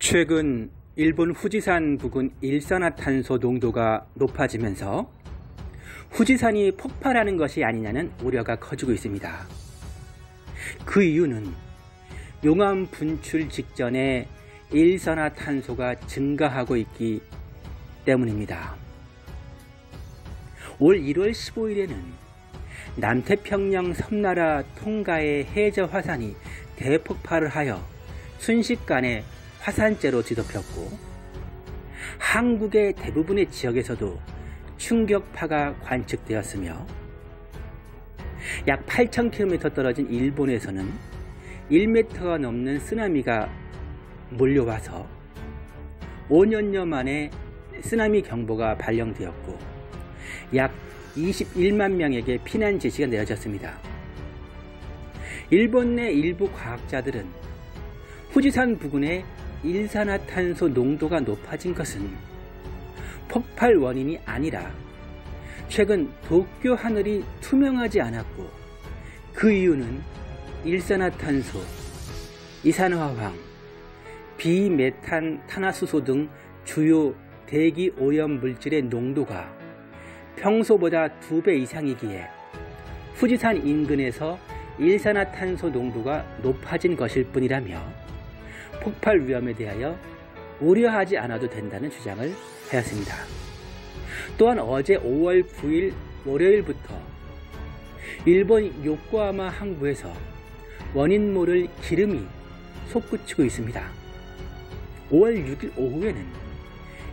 최근 일본 후지산 부근 일산화탄소 농도가 높아지면서 후지산이 폭발하는 것이 아니냐는 우려가 커지고 있습니다. 그 이유는 용암 분출 직전에 일산화탄소가 증가하고 있기 때문입니다. 올 1월 15일에는 남태평양 섬나라 통가의 해저 화산이 대폭발을 하여 순식간에 화산재로 뒤덮였고 한국의 대부분의 지역에서도 충격파가 관측되었으며 약 8,000km 떨어진 일본에서는 1m가 넘는 쓰나미가 몰려와서 5년여 만에 쓰나미 경보가 발령되었고 약 21만 명에게 피난 지시가 내려졌습니다. 일본 내 일부 과학자들은 후지산 부근의 일산화탄소 농도가 높아진 것은 폭발 원인이 아니라 최근 도쿄 하늘이 투명하지 않았고 그 이유는 일산화탄소, 이산화황, 비메탄 탄화수소 등 주요 대기 오염 물질의 농도가 평소보다 두배 이상이기에 후지산 인근에서 일산화탄소 농도가 높아진 것일 뿐이라며 폭발 위험에 대하여 우려하지 않아도 된다는 주장을 하였습니다. 또한 어제 5월 9일 월요일부터 일본 요코하마 항구에서 원인 모를 기름이 솟구치고 있습니다. 5월 6일 오후에는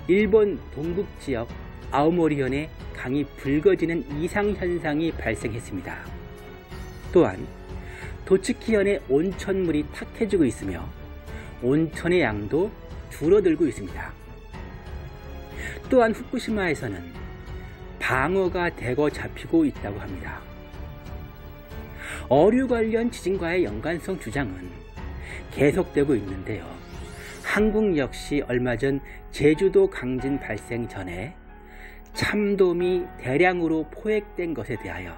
일본 동북 지역 아오모리현에 강이 붉어지는 이상현상이 발생했습니다. 또한 도츠키현의 온천물이 탁해지고 있으며 온천의 양도 줄어들고 있습니다. 또한 후쿠시마에서는 방어가 대거 잡히고 있다고 합니다. 어류 관련 지진과의 연관성 주장은 계속되고 있는데요. 한국 역시 얼마 전 제주도 강진 발생 전에 참돔이 대량으로 포획된 것에 대하여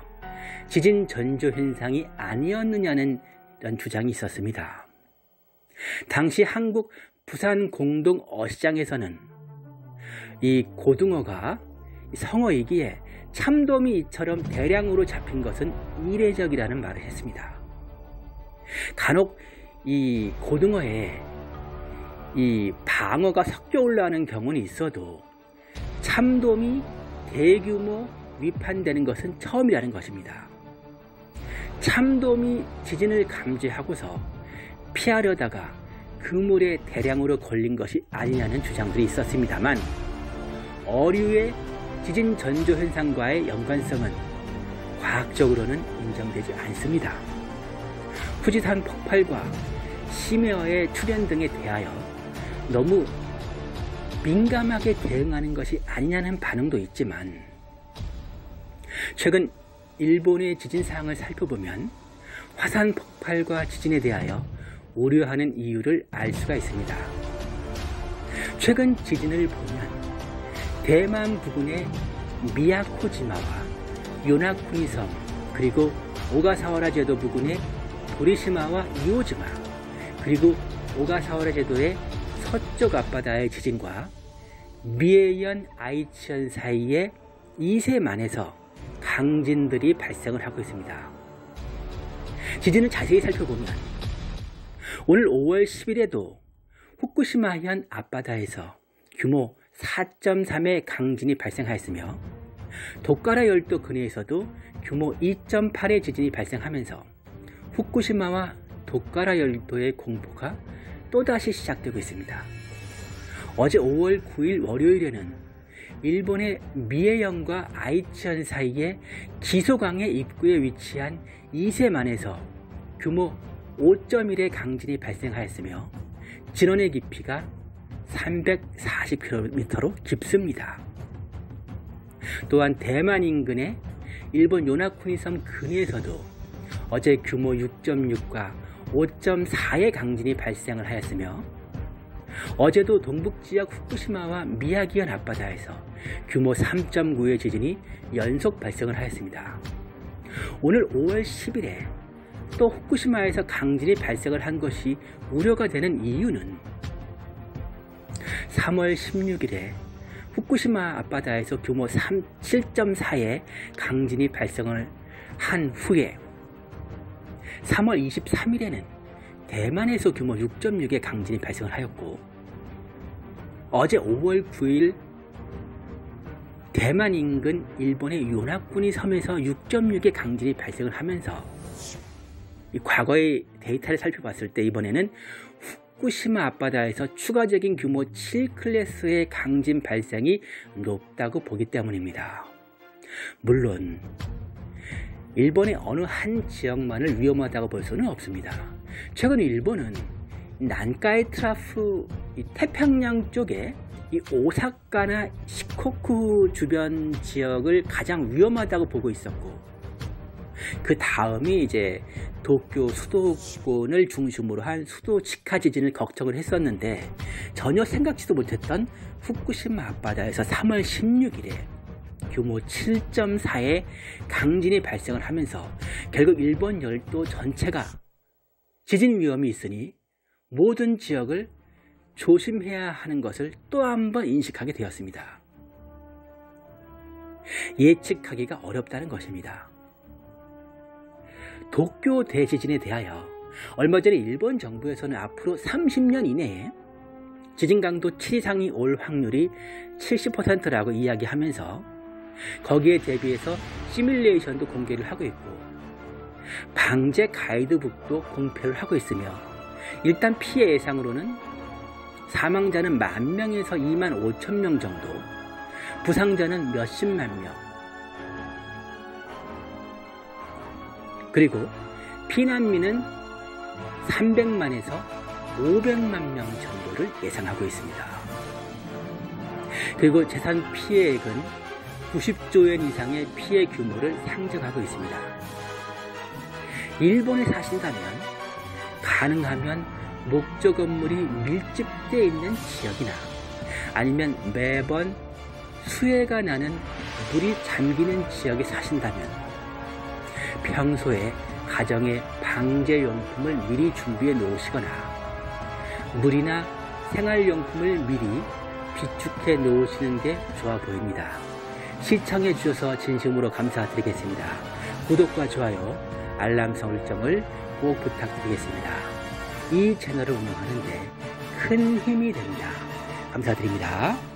지진 전조 현상이 아니었느냐는 주장이 있었습니다. 당시 한국 부산 공동 어시장에서는 이 고등어가 성어이기에 참돔이 이처럼 대량으로 잡힌 것은 이례적이라는 말을 했습니다. 간혹 이 고등어에 이 방어가 섞여 올라오는 경우는 있어도 참돔이 대규모 위판되는 것은 처음이라는 것입니다. 참돔이 지진을 감지하고서 피하려다가 그물에 대량으로 걸린 것이 아니냐는 주장들이 있었습니다만 어류의 지진 전조 현상과의 연관성은 과학적으로는 인정되지 않습니다. 후지산 폭발과 심해어의 출현 등에 대하여 너무 민감하게 대응하는 것이 아니냐는 반응도 있지만 최근 일본의 지진 사항을 살펴보면 화산 폭발과 지진에 대하여 우려하는 이유를 알 수가 있습니다. 최근 지진을 보면 대만 부근의 미야코지마와 요나쿠니 섬 그리고 오가사와라 제도 부근의 도리시마와 이오지마 그리고 오가사와라 제도의 서쪽 앞바다의 지진과 미에현 아이치현 사이의 이세만에서 강진들이 발생을 하고 있습니다. 지진을 자세히 살펴보면 오늘 5월 10일에도 후쿠시마현 앞바다에서 규모 4.3의 강진이 발생하였으며 도카라 열도 근해에서도 규모 2.8의 지진이 발생하면서 후쿠시마와 도카라 열도의 공포가 또다시 시작되고 있습니다. 어제 5월 9일 월요일에는 일본의 미에현과 아이치현 사이의 기소강의 입구에 위치한 이세만에서 규모 5.1의 강진이 발생하였으며 진원의 깊이가 340km로 깊습니다. 또한 대만 인근의 일본 요나쿠니 섬 근해에서도 어제 규모 6.6과 5.4의 강진이 발생을 하였으며 어제도 동북 지역 후쿠시마와 미야기현 앞바다에서 규모 3.9의 지진이 연속 발생을 하였습니다. 오늘 5월 10일에 또 후쿠시마에서 강진이 발생을 한 것이 우려가 되는 이유는 3월 16일에 후쿠시마 앞바다에서 규모 3, 7.4의 강진이 발생을 한 후에 3월 23일에는 대만에서 규모 6.6의 강진이 발생을 하였고 어제 5월 9일 대만 인근 일본의 요나쿠니 섬에서 6.6의 강진이 발생을 하면서 과거의 데이터를 살펴봤을 때 이번에는 후쿠시마 앞바다에서 추가적인 규모 7클래스의 강진 발생이 높다고 보기 때문입니다. 물론 일본의 어느 한 지역만을 위험하다고 볼 수는 없습니다. 최근 일본은 난카이 트라프 태평양 쪽에 이 오사카나 시코쿠 주변 지역을 가장 위험하다고 보고 있었고 그 다음이 이제 도쿄 수도권을 중심으로 한 수도 직하 지진을 걱정을 했었는데 전혀 생각지도 못했던 후쿠시마 앞바다에서 3월 16일에 규모 7.4의 강진이 발생을 하면서 결국 일본 열도 전체가 지진 위험이 있으니 모든 지역을 조심해야 하는 것을 또 한 번 인식하게 되었습니다. 예측하기가 어렵다는 것입니다. 도쿄 대지진에 대하여 얼마 전에 일본 정부에서는 앞으로 30년 이내에 지진 강도 7 이상이 올 확률이 70%라고 이야기하면서 거기에 대비해서 시뮬레이션도 공개를 하고 있고 방제 가이드북도 공표를 하고 있으며 일단 피해 예상으로는 사망자는 만 명에서 2만 5천 명 정도 부상자는 몇십만 명 그리고 피난민은 300만에서 500만 명 정도를 예상하고 있습니다. 그리고 재산 피해액은 90조 엔 이상의 피해 규모를 상정하고 있습니다. 일본에 사신다면 가능하면 목조 건물이 밀집되어 있는 지역이나 아니면 매번 수해가 나는 물이 잠기는 지역에 사신다면 평소에 가정의 방제용품을 미리 준비해 놓으시거나 물이나 생활용품을 미리 비축해 놓으시는 게 좋아 보입니다. 시청해 주셔서 진심으로 감사드리겠습니다. 구독과 좋아요, 알람 설정을 꼭 부탁드리겠습니다. 이 채널을 운영하는데 큰 힘이 됩니다. 감사드립니다.